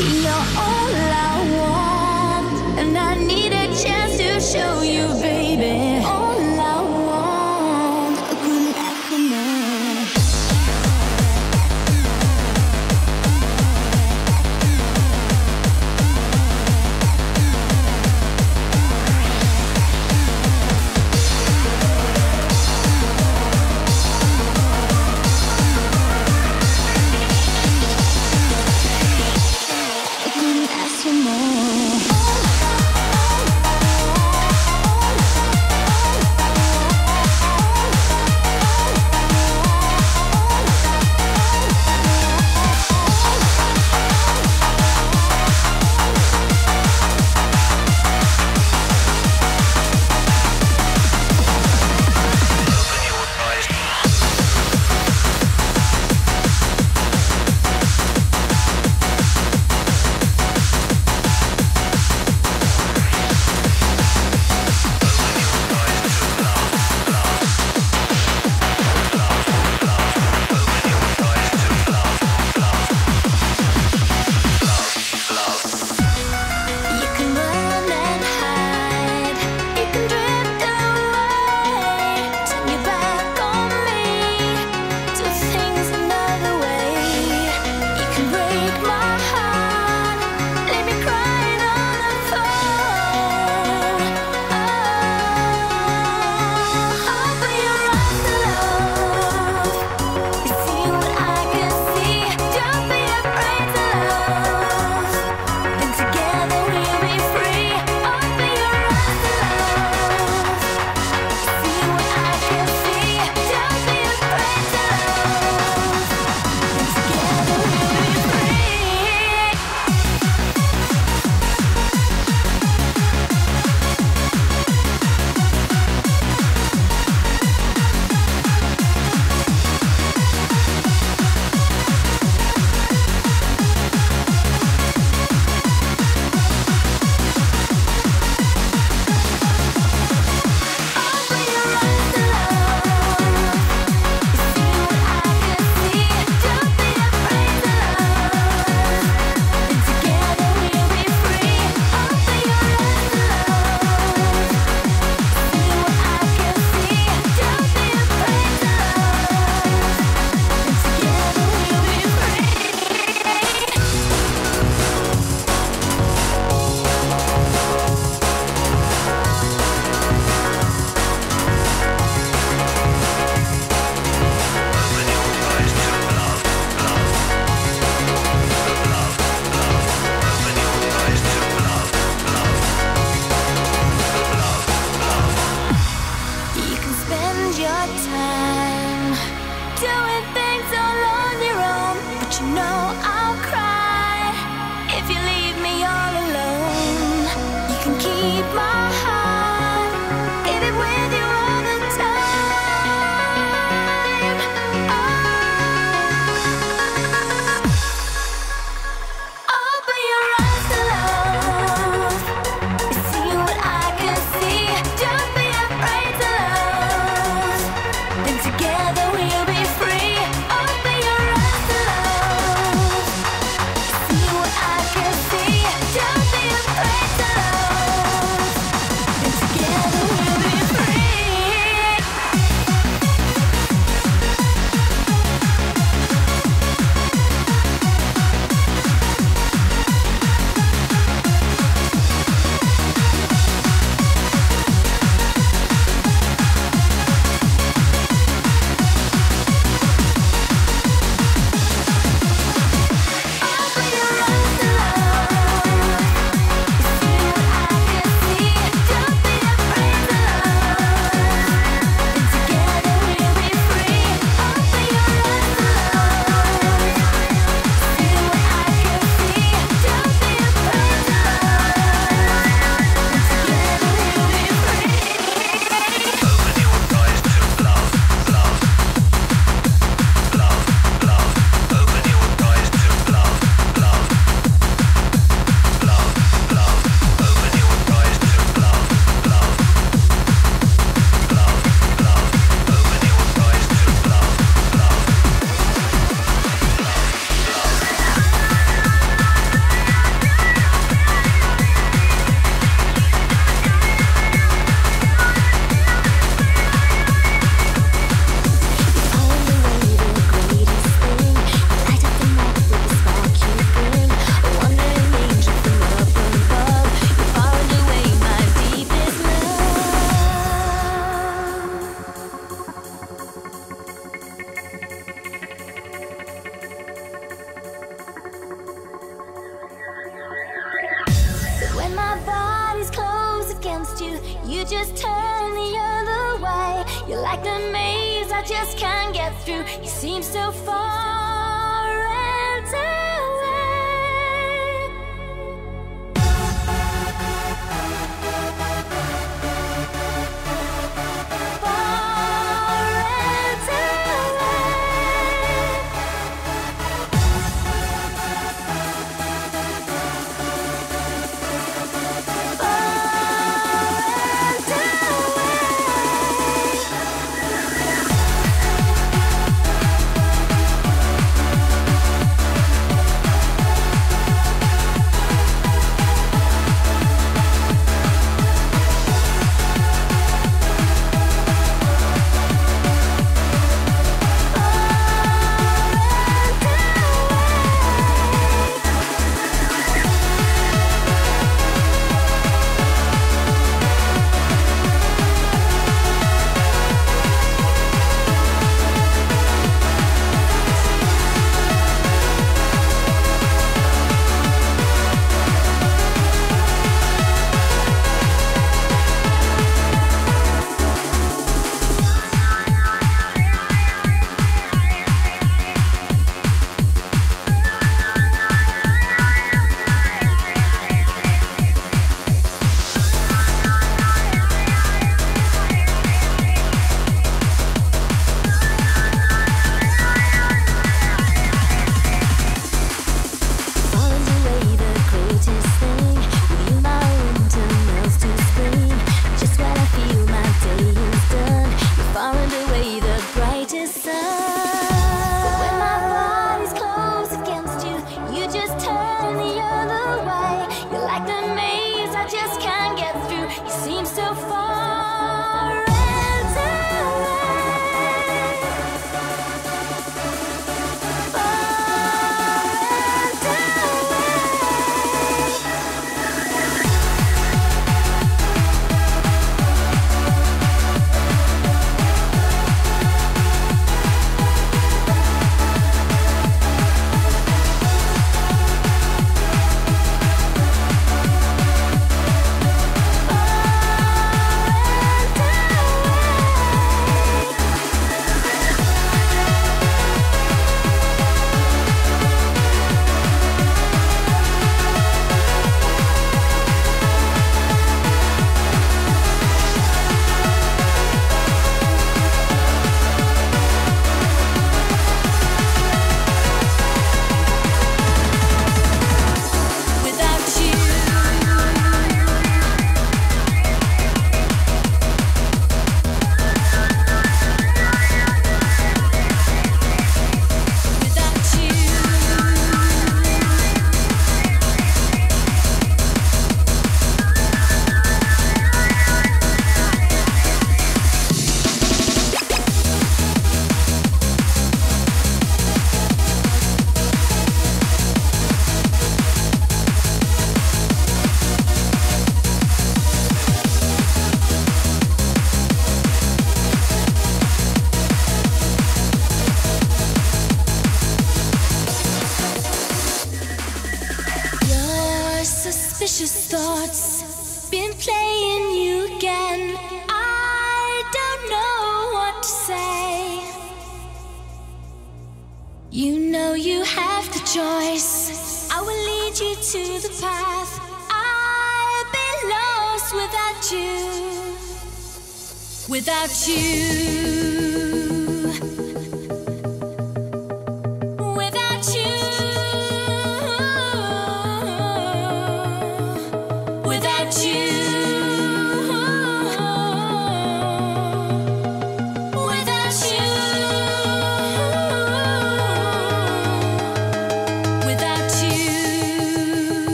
You're all I want, and I need a chance to show you, baby.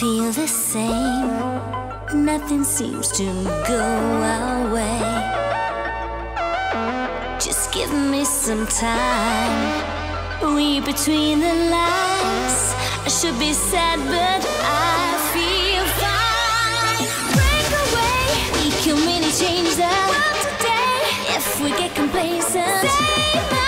feel the same. Nothing seems to go our way. Just give me some time. Read between the lines. I should be sad, but I feel fine. Break away. We can really change the world today if we get complacent. Save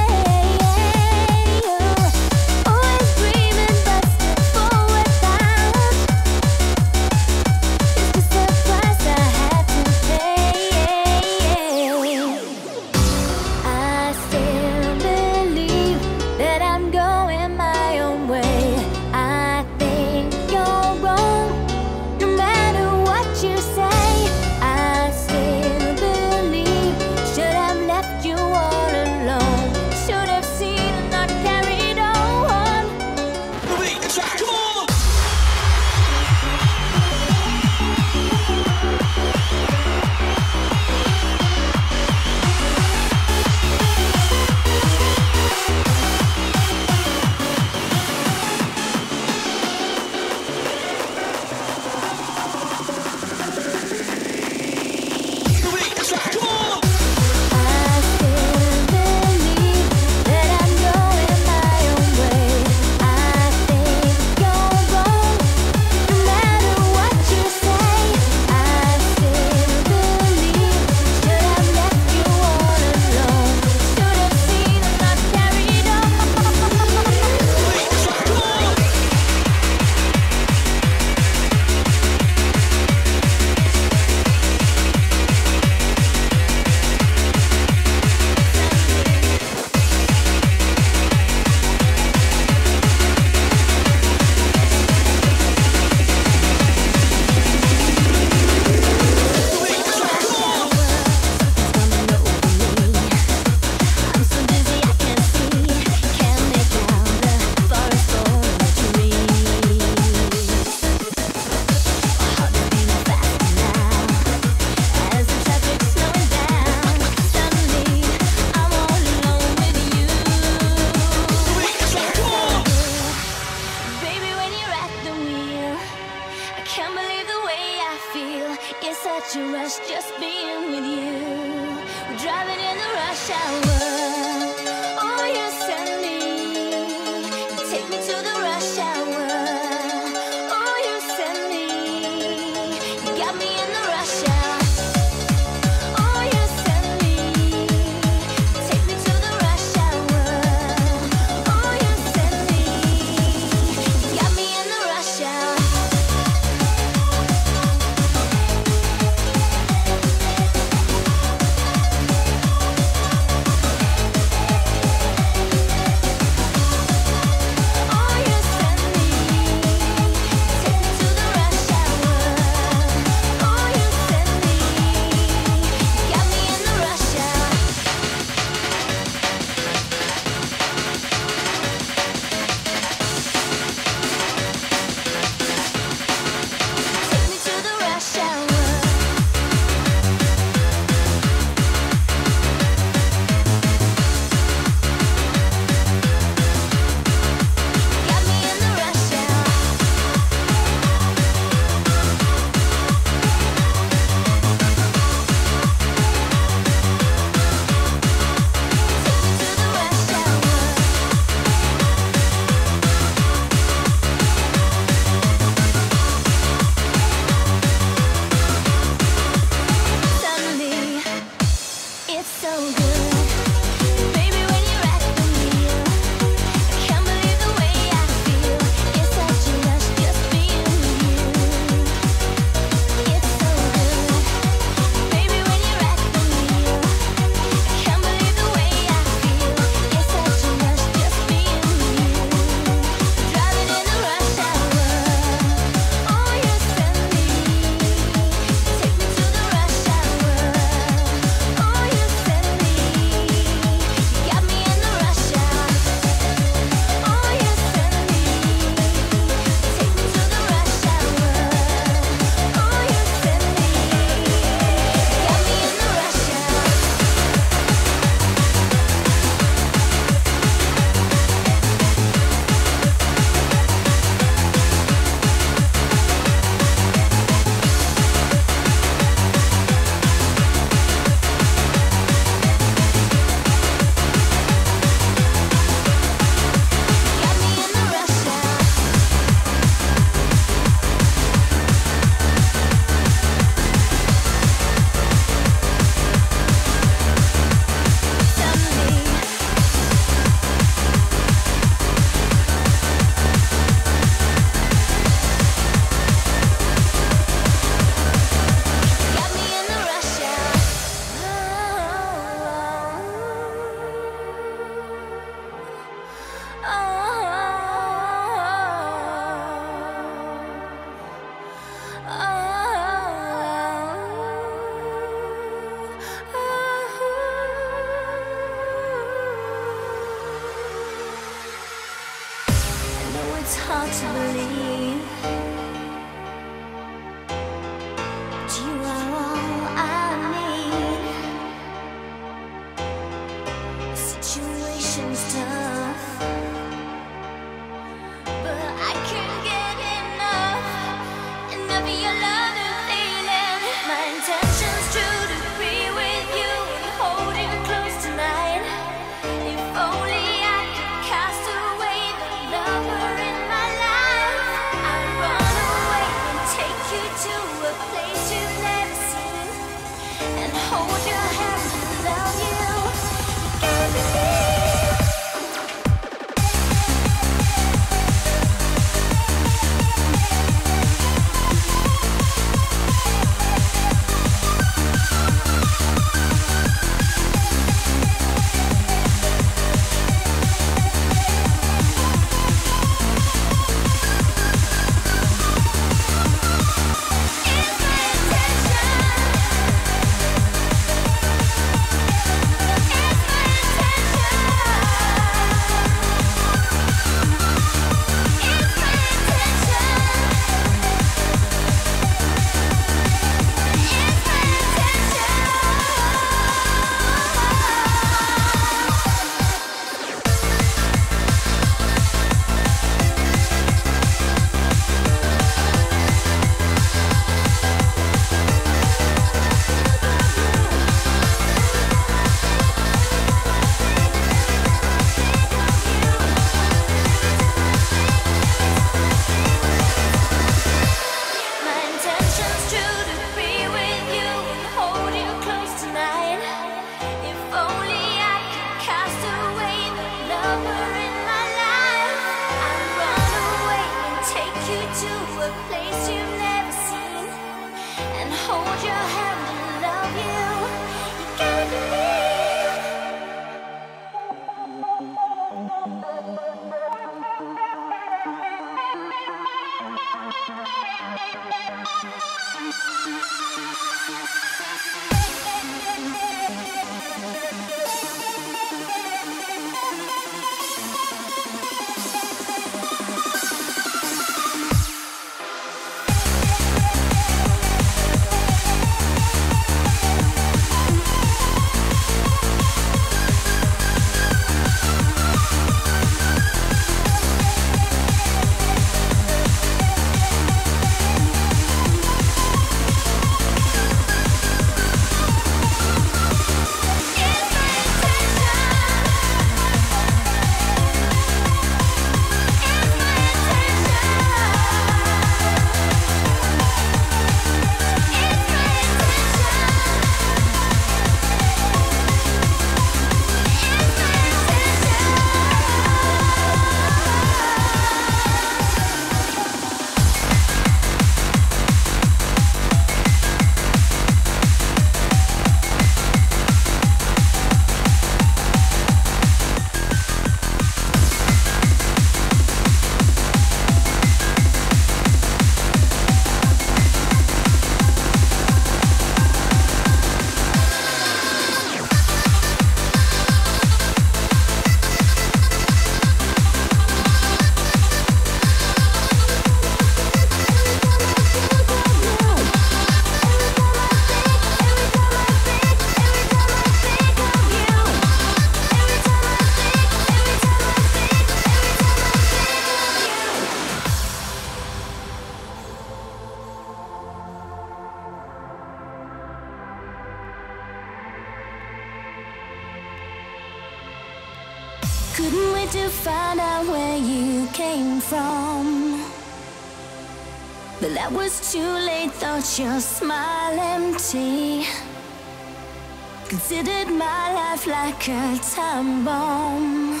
Like a time bomb.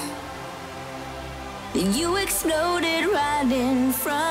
You exploded right in front.